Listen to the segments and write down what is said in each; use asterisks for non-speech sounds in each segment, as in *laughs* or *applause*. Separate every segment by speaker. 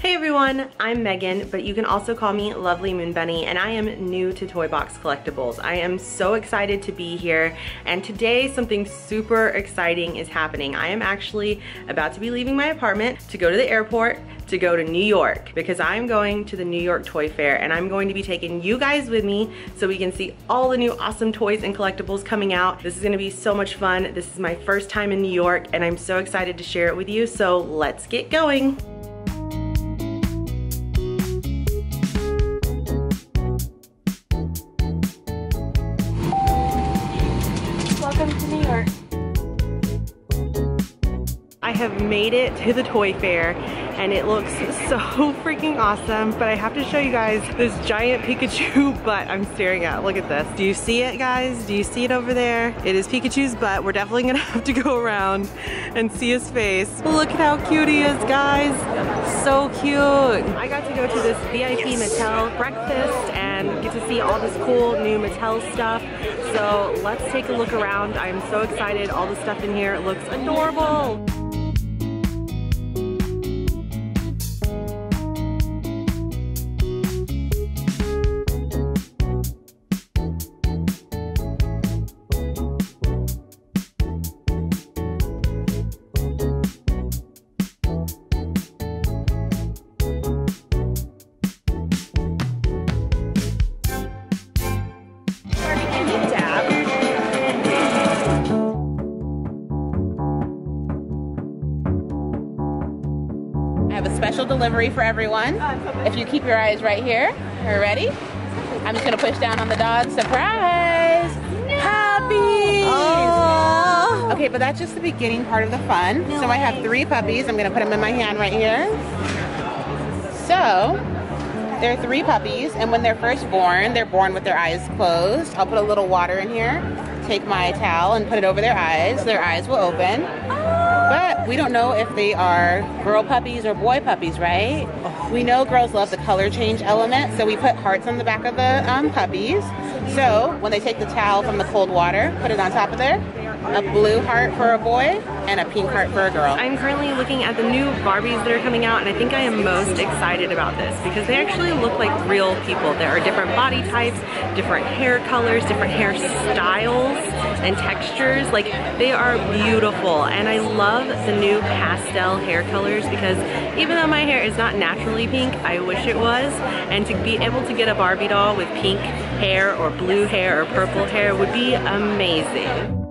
Speaker 1: Hey everyone, I'm Meghan, but you can also call me Lovely Moon Bunny, and I am new to Toy Box Collectibles. I am so excited to be here, and today something super exciting is happening. I am actually about to be leaving my apartment to go to the airport to go to New York because I'm going to the New York Toy Fair and I'm going to be taking you guys with me so we can see all the new awesome toys and collectibles coming out. This is gonna be so much fun. This is my first time in New York and I'm so excited to share it with you, so let's get going. Made it to the toy fair and it looks so *laughs* freaking awesome. But I have to show you guys this giant Pikachu *laughs* butt I'm staring at. Look at this. Do you see it guys? Do you see it over there? It is Pikachu's butt. We're definitely gonna *laughs* have to go around and see his face. Look at how cute he is guys. So cute. I got to go to this VIP Mattel breakfast and get to see all this cool new Mattel stuff. So let's take a look around. I'm so excited. All the stuff in here looks adorable
Speaker 2: delivery for everyone. If you keep your eyes right here, we're ready? I'm just gonna push down on the dog. Surprise! Puppies! Oh. Okay, but that's just the beginning part of the fun. so I have three puppies. I'm gonna put them in my hand right here. So, there are three puppies, and when they're first born, they're born with their eyes closed. I'll put a little water in here, take my towel and put it over their eyes. Their eyes will open. But we don't know if they are girl puppies or boy puppies, right? We know girls love the color change element, so we put hearts on the back of the um, puppies. So when they take the towel from the cold water, put it on top of there, a blue heart for a boy and a pink heart for a girl.
Speaker 1: I'm currently looking at the new Barbies that are coming out and I think I am most excited about this because they actually look like real people. There are different body types, different hair colors, different hair and textures. Like they are beautiful and I love the new pastel hair colors because even though my hair is not naturally pink, I wish it was. And to be able to get a Barbie doll with pink hair or blue hair or purple hair would be amazing.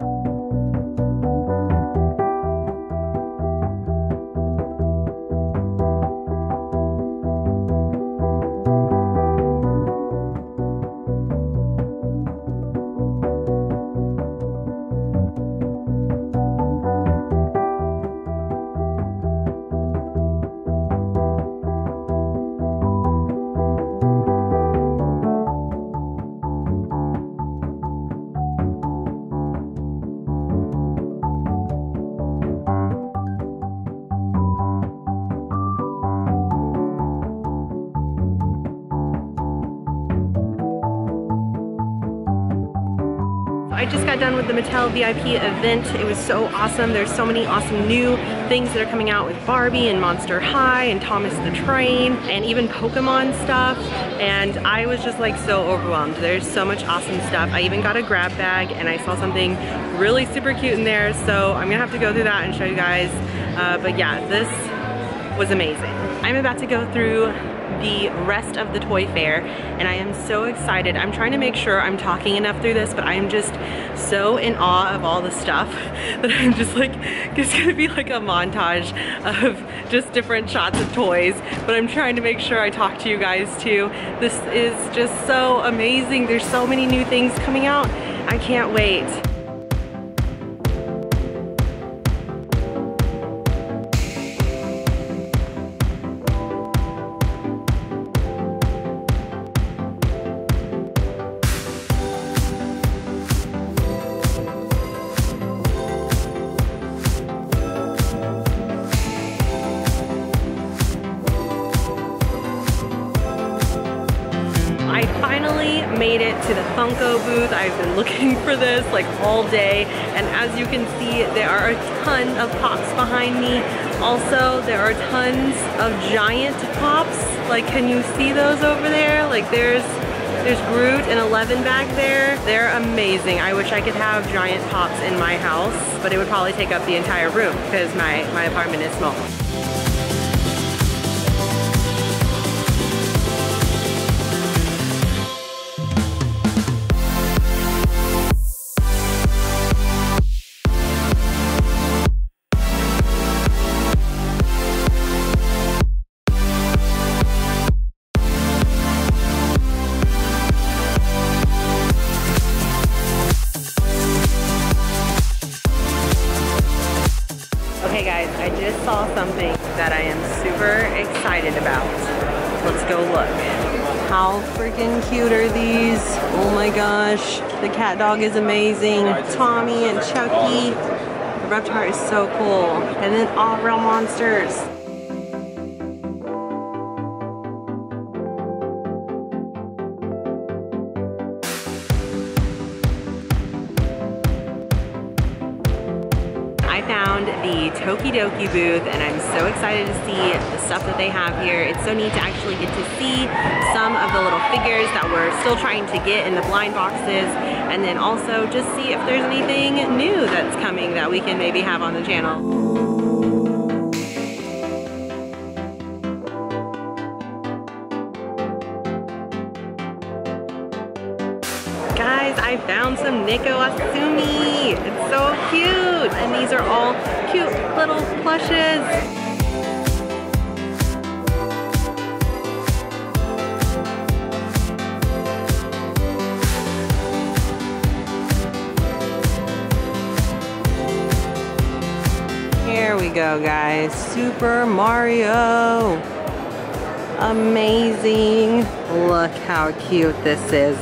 Speaker 1: I just got done with the Mattel VIP event. It was so awesome. There's so many awesome new things that are coming out with Barbie and Monster High and Thomas the Train and even Pokemon stuff. And I was just like so overwhelmed. There's so much awesome stuff. I even got a grab bag and I saw something really super cute in there. So I'm gonna have to go through that and show you guys. Uh, but yeah, this was amazing. I'm about to go through the rest of the toy fair and I am so excited. I'm trying to make sure I'm talking enough through this but I am just so in awe of all the stuff *laughs* that I'm just like, it's gonna be like a montage of just different shots of toys but I'm trying to make sure I talk to you guys too. This is just so amazing. There's so many new things coming out. I can't wait. Booth. I've been looking *laughs* for this like all day and as you can see there are a ton of pops behind me Also, there are tons of giant pops. Like, can you see those over there? Like, there's there's Groot and Eleven back there. They're amazing. I wish I could have giant pops in my house, but it would probably take up the entire room because my, my apartment is small. I just saw something that I am super excited about. Let's go look. How freaking cute are these? Oh my gosh. The CatDog is amazing. Tommy and Chucky. The Reptar is so cool. And then all real monsters. Found the Tokidoki booth and I'm so excited to see the stuff that they have here. It's so neat to actually get to see some of the little figures that we're still trying to get in the blind boxes and then also just see if there's anything new that's coming that we can maybe have on the channel. Guys, I found some Neko Atsume. It's so cute. And these are all cute little plushes. Here we go, guys. Super Mario. Amazing. Look how cute this is.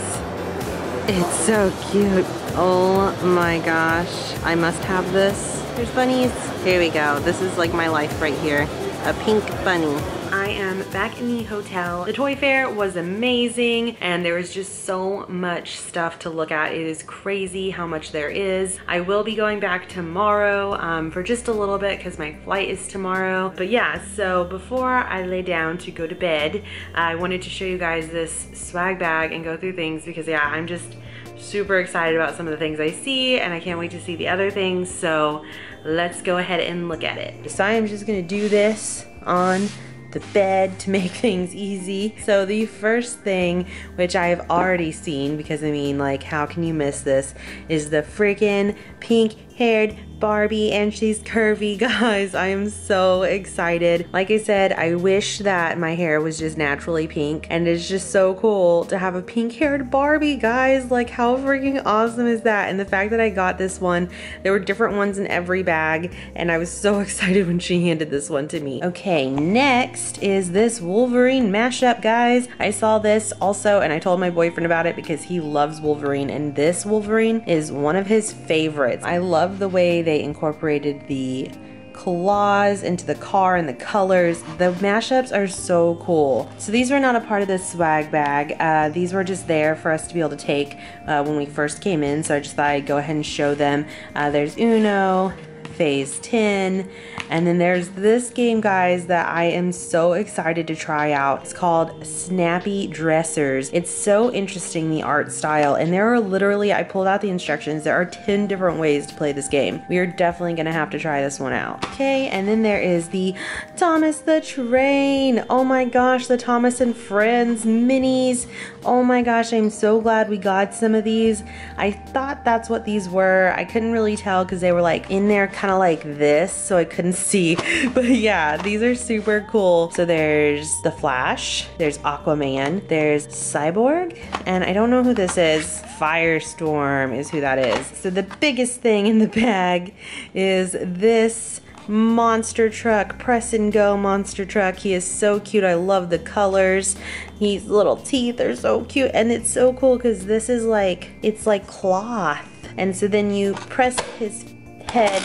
Speaker 1: It's so cute. Oh my gosh. I must have this. There's bunnies. Here we go. This is like my life right here. A pink bunny. I am back in the hotel. The toy fair was amazing and there was just so much stuff to look at. It is crazy how much there is. I will be going back tomorrow um, for just a little bit because my flight is tomorrow. But yeah, so before I lay down to go to bed, I wanted to show you guys this swag bag and go through things because yeah, I'm just super excited about some of the things I see and I can't wait to see the other things. So let's go ahead and look at it. So I am just gonna do this on the bed to *laughs* make things easy. So the first thing, which I have already seen, because I mean, like, how can you miss this, is the freaking pink haired Barbie and she's curvy *laughs* guys. I am so excited. Like I said I wish that my hair was just naturally pink and it's just so cool to have a pink haired Barbie guys. Like how freaking awesome is that? And the fact that I got this one there were different ones in every bag and I was so *laughs* excited when she handed this one to me. Okay next is this Wolverine mashup guys. I saw this also and I told my boyfriend about it because he loves Wolverine and this Wolverine is one of his favorites. I love the way they incorporated the claws into the car and the colors. The mashups are so cool. So these were not a part of the swag bag. Uh, these were just there for us to be able to take uh, when we first came in. So I just thought I'd go ahead and show them. Uh, there's Uno, Phase 10. And then there's this game, guys, that I am so excited to try out. It's called Snappy Dressers. It's so interesting, the art style. And there are literally, I pulled out the instructions, there are 10 different ways to play this game. We are definitely gonna have to try this one out. Okay, and then there is the Thomas the Train. Oh my gosh, the Thomas and Friends minis. Oh my gosh, I'm so glad we got some of these. I thought that's what these were. I couldn't really tell because they were like in there kind of like this, so I couldn't *laughs* see. But yeah, these are super cool. So there's the Flash, there's Aquaman, there's Cyborg, and I don't know who this is. Firestorm is who that is. So the biggest thing in the bag is this monster truck press and go monster truck. He is so cute. I love the colors. His little teeth are so cute and it's so cool because this is like it's like cloth. And so then you press his head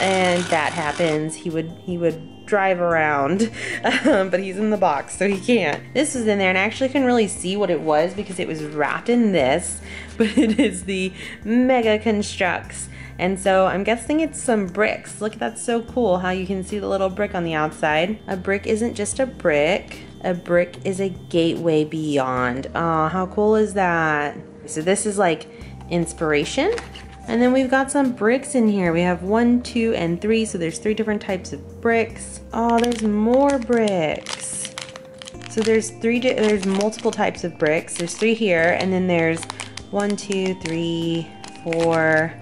Speaker 1: and that happens. He would he would drive around *laughs* um, but he's in the box so he can't. This was in there and I actually couldn't really see what it was because it was wrapped in this *laughs* but it is the Mega Construx And so I'm guessing it's some bricks. Look, that's so cool how you can see the little brick on the outside. A brick isn't just a brick. A brick is a gateway beyond. Oh, how cool is that? So this is like inspiration. And then we've got some bricks in here. We have one, two, and three. So there's three different types of bricks. Oh, there's more bricks. So there's three, there's multiple types of bricks. There's three here, and then there's one, two, three, four,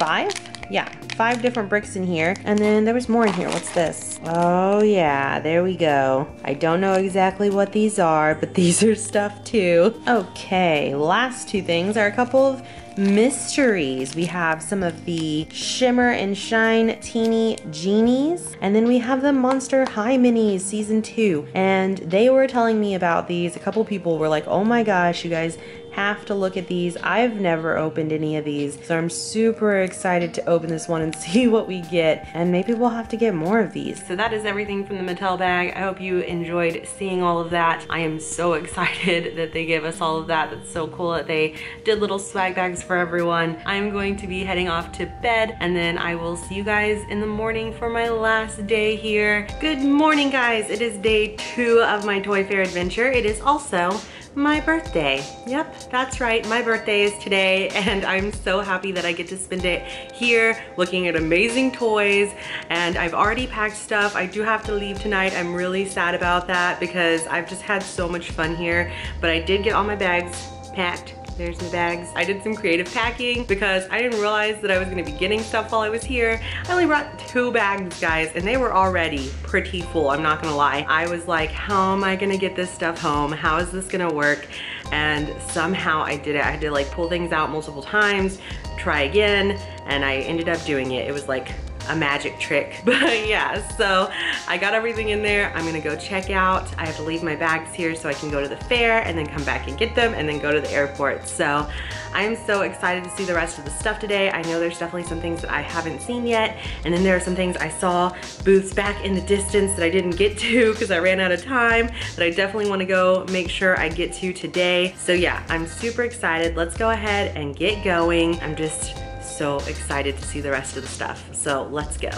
Speaker 1: five? Yeah, five different bricks in here. And then there was more in here. What's this? Oh yeah, there we go. I don't know exactly what these are, but *laughs* these are stuff too. Okay, last two things are a couple of mysteries. We have some of the Shimmer and Shine Teeny Genies, and then we have the Monster High Minis Season 2. And they were telling me about these. A couple people were like, oh my gosh, you guys have to look at these. I've never opened any of these, so I'm super excited to open this one and *laughs* see what we get, and maybe we'll have to get more of these. So that is everything from the Mattel bag. I hope you enjoyed seeing all of that. I am so *laughs* excited that they gave us all of that. That's so cool that they did little swag bags for everyone. I'm going to be heading off to bed, and then I will see you guys in the morning for my last day here. Good morning, guys. It is day two of my Toy Fair adventure. It is also my birthday. Yep, that's right. My birthday is today *laughs* and I'm so happy that I get to spend it here looking at amazing toys and I've already packed stuff. I do have to leave tonight. I'm really sad about that because I've just had so much fun here, but I did get all my bags packed there's my bags. I did some creative packing because I didn't realize that I was gonna be getting stuff while I was here. I only brought two bags, guys, and they were already pretty full, I'm not gonna lie. I was like, how am I gonna get this stuff home? How is this gonna work? And somehow I did it. I had to like pull things out multiple times, try again, and I ended up doing it. It was like a magic trick. *laughs* But yeah, so I got everything in there. I'm gonna go check out. I have to leave my bags here so I can go to the fair and then come back and get them and then go to the airport. So I am so excited to see the rest of the stuff today. I know there's definitely some things that I haven't seen yet. And then there are some things I saw booths back in the distance that I didn't get to *laughs* because I ran out of time that I definitely wanna go make sure I get to today. So yeah, I'm super excited. Let's go ahead and get going. I'm just so excited to see the rest of the stuff. So let's go.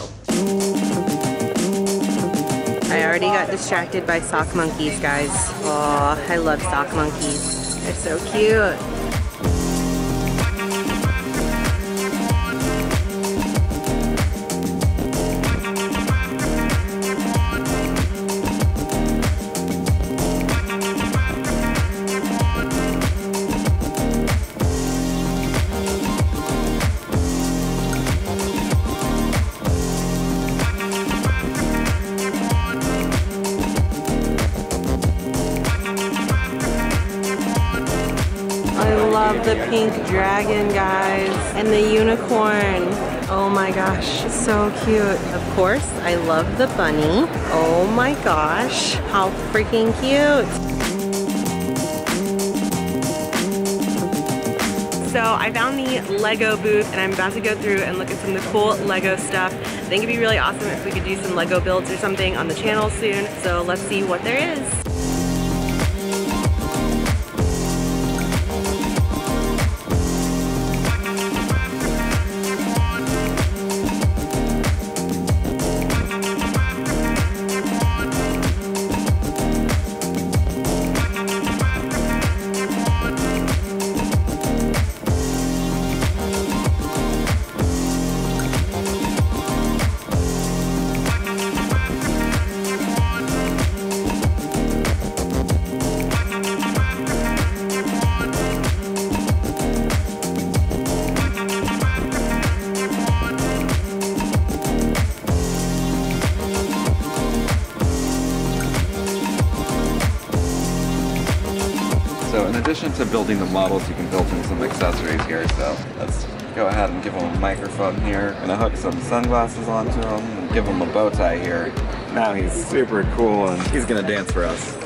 Speaker 1: I already got distracted by sock monkeys, guys. Oh, I love sock monkeys. They're so cute. Pink dragon, guys, and the unicorn. Oh my gosh, so cute. Of course, I love the bunny. Oh my gosh, how freaking cute. So I found the Lego booth and I'm about to go through and look at some of the cool Lego stuff. I think it'd be really awesome if we could do some Lego builds or something on the channel soon. So let's see what there is.
Speaker 3: Addition to building the models, you can build in some accessories here. So let's go ahead and give him a microphone here. Gonna hook some sunglasses onto him and give him a bow tie here. Now he's super cool and he's gonna dance for us.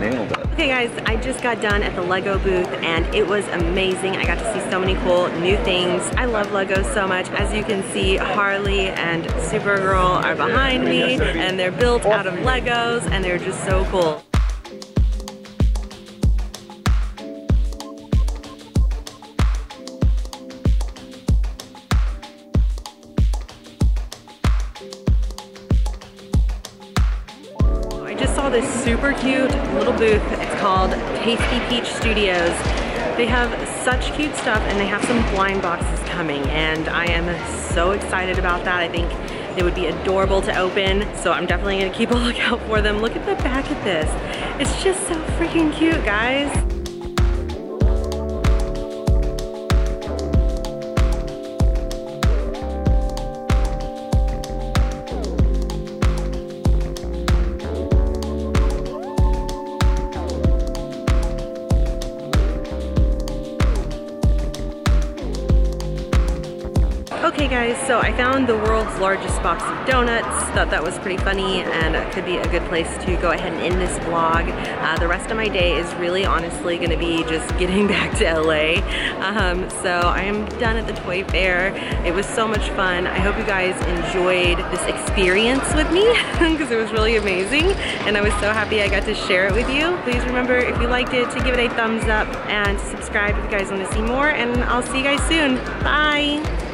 Speaker 3: Nailed it.
Speaker 1: Okay guys, I just got done at the Lego booth and it was amazing. I got to see so many cool new things. I love Legos so much. As you can see, Harley and Supergirl are behind me and they're built out of Legos and they're just so cool. This super cute little booth. It's called Tasty Peach Studios. They have such cute stuff and they have some blind boxes coming and I am so excited about that. I think they would be adorable to open, so I'm definitely gonna keep a *laughs* lookout for them. Look at the back of this. It's just so freaking cute, guys. Guys, so I found the world's largest box of donuts. Thought that was pretty funny and it could be a good place to go ahead and end this vlog. Uh, the rest of my day is really honestly gonna be just getting *laughs* back to LA. Um, so I am done at the toy fair. It was so much fun. I hope you guys enjoyed this experience with me *laughs* because it was really amazing and I was so happy I got to share it with you. Please remember if you liked it to give it a thumbs up and subscribe if you guys want to see more and I'll see you guys soon. Bye!